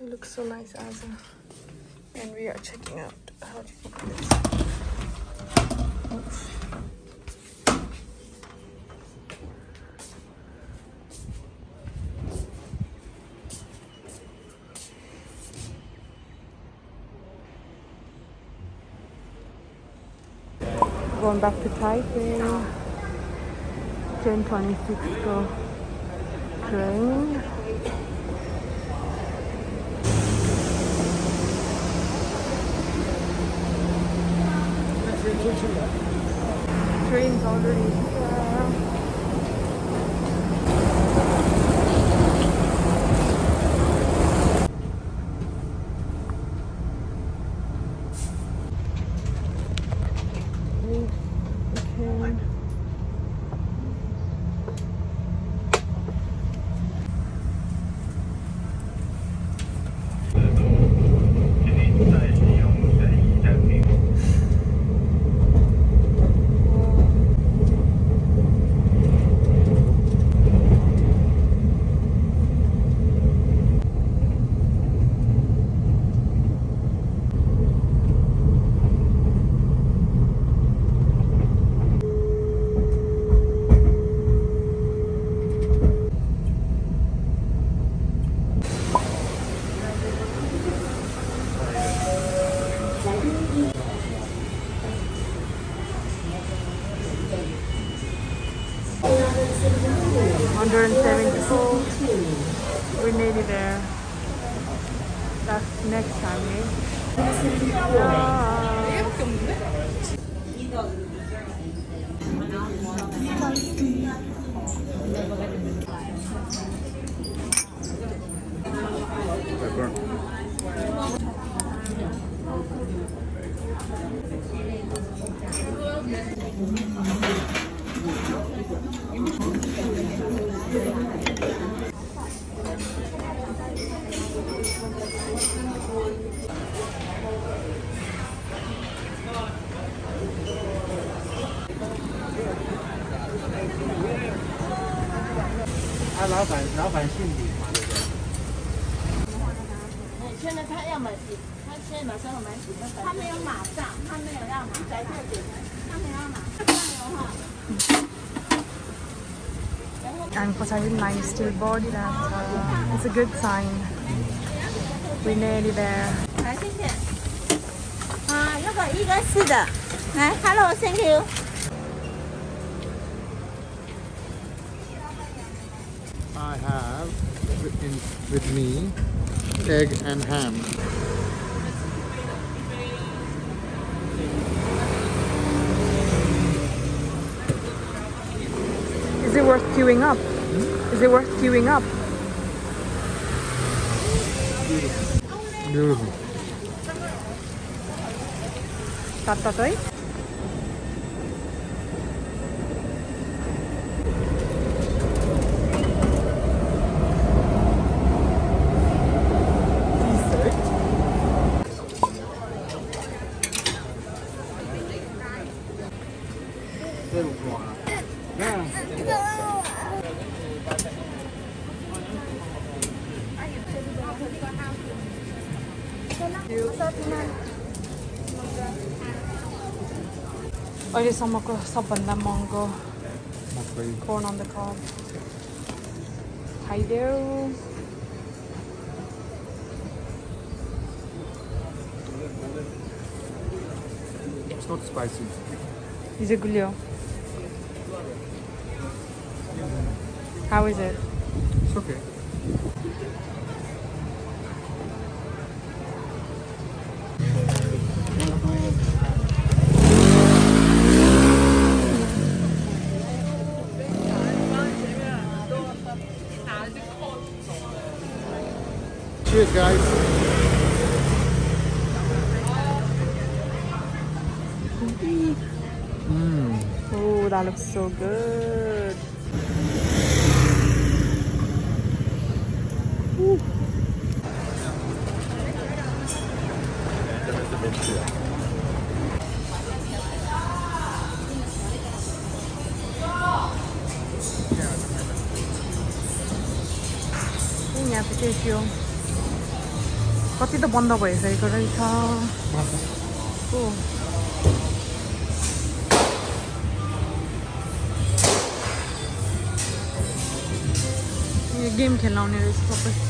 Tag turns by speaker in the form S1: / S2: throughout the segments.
S1: It looks so nice, Asa. And we are checking out how to open this. Oof. Going back to Taipei. 1026 go train. Train's already. 174. We made it there. That's next time, eh?
S2: 老板老板姓李嘛，对不对？
S3: 现在他要买几？他现在马上要买几个？他没有马上，他没有要买，在这里，他没有要买，加油哈
S1: ！And Poseidon Line is still boarded at, uh, it's a good sign. We're nearly there.
S3: 来，谢谢。啊，那个一个是的，来，Hello，Thank you。
S2: I have with, in, with me egg and ham.
S1: Is it worth queuing up? Is it worth queuing up?
S2: Beautiful.
S1: 따뜻 अहिलेसम्मको सबभन्दा mango, corn on the cob. Hi there.
S2: It's not spicy.
S1: Is it good? How is it?
S2: It's okay. Cheers, guys. Mm.
S1: Oh, that looks so good. यहाँ चाहिँ के थियो कति त बन्द भइसकेको रहेछ गेम खेलाउने रहेछ सबै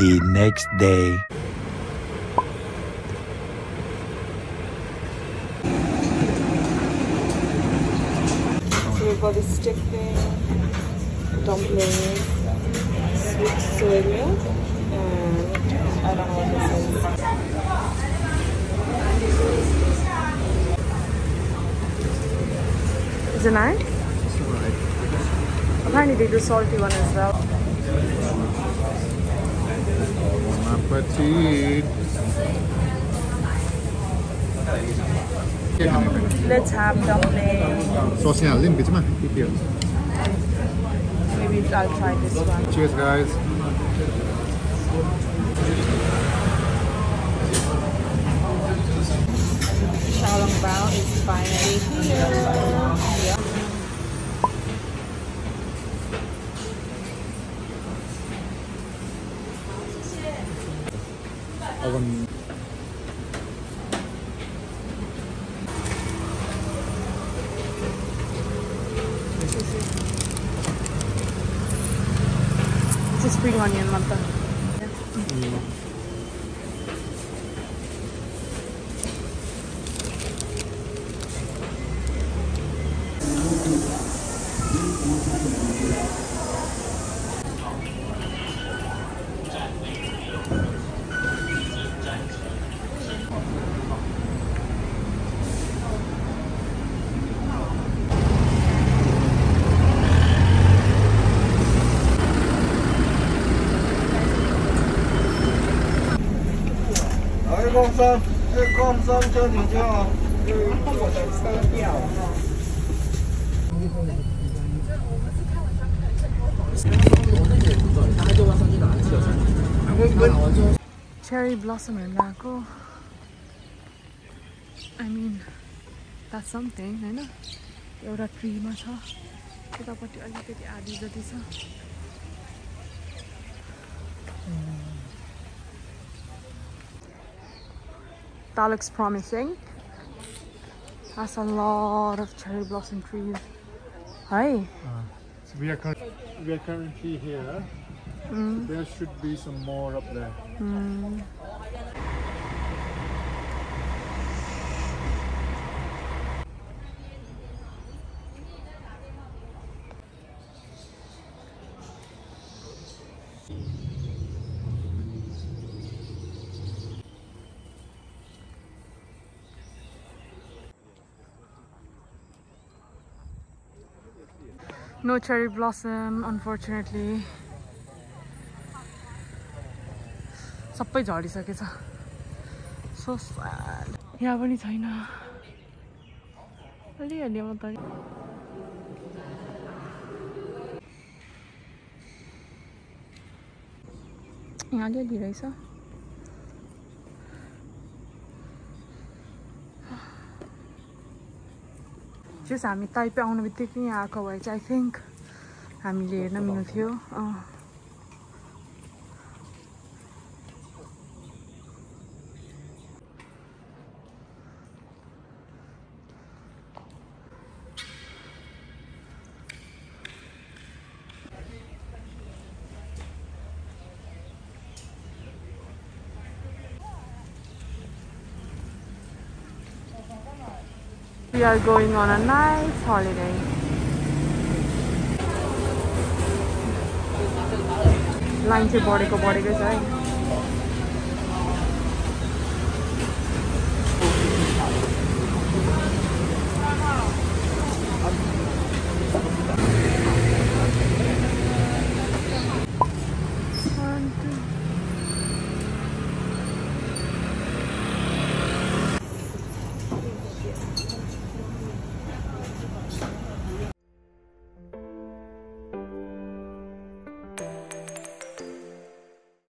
S4: The next day.
S1: So we've got this stick thing, dumpling, sweet soy milk, and I don't know what this is. Is it nice? Apparently they do salty one as well.
S2: let's.
S1: Let's have
S2: dumplings. Sauce yeah, limb bit man.
S1: Maybe I'll try this one.
S2: Cheers guys.
S1: Xiaolong Bao is finally here. It's a spring onion, cherry blossomहरू लगाएको I mean that something होइन एउटा ट्रीमा छ त्यतापट्टि अलिकति आधी जति छ That looks promising. That's a lot of cherry blossom trees. Hi.
S2: Uh, so we are, we are currently here. Mm. There should be some more up there. Mm.
S1: No cherry blossom, unfortunately. सबै झरिसकेछ। सो यहाँ पनि छैन। अलिअलि मात्रै यहाँ अलिअलि रहेछ जस हामी ताइपे आउने बित्तिकै यहाँ आएको भए चाहिँ आई थिङ्क हामीले हेर्न मिल्थ्यो We are going on a nice holiday. Line चाहिँ बढेको बढेकै छ है